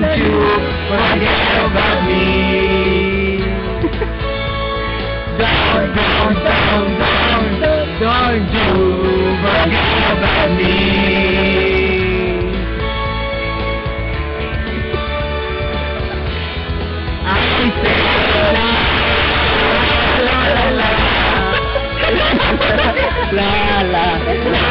want to forget about me. down, down, down, down, don't you forget about me. I say la la la la la la la. la.